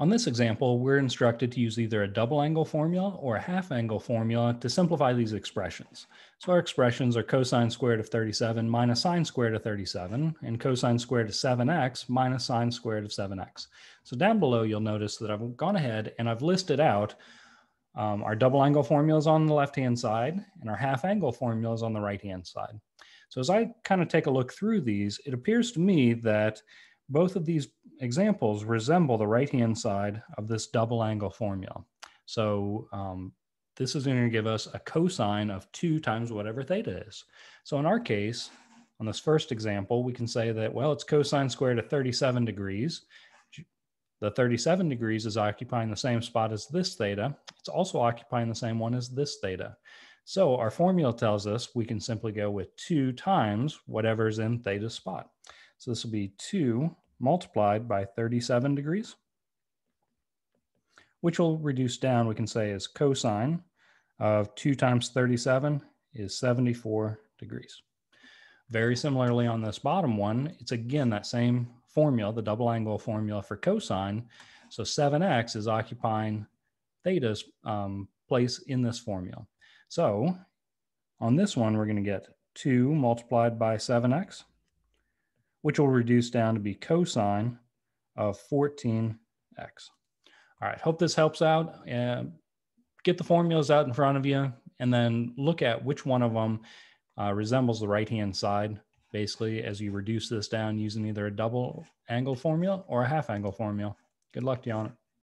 On this example, we're instructed to use either a double angle formula or a half angle formula to simplify these expressions. So our expressions are cosine squared of 37 minus sine squared of 37 and cosine squared of 7x minus sine squared of 7x. So down below, you'll notice that I've gone ahead and I've listed out um, our double angle formulas on the left-hand side and our half angle formulas on the right-hand side. So as I kind of take a look through these, it appears to me that both of these examples resemble the right-hand side of this double angle formula. So um, this is going to give us a cosine of 2 times whatever theta is. So in our case, on this first example, we can say that, well, it's cosine squared of 37 degrees. The 37 degrees is occupying the same spot as this theta. It's also occupying the same one as this theta. So our formula tells us we can simply go with 2 times whatever's in theta's spot. So this will be 2 multiplied by 37 degrees, which will reduce down, we can say is cosine of 2 times 37 is 74 degrees. Very similarly on this bottom one, it's again that same formula, the double angle formula for cosine. So 7x is occupying theta's um, place in this formula. So on this one, we're going to get 2 multiplied by 7x which will reduce down to be cosine of 14x. All right, hope this helps out. Uh, get the formulas out in front of you and then look at which one of them uh, resembles the right-hand side, basically, as you reduce this down using either a double angle formula or a half angle formula. Good luck to you on it.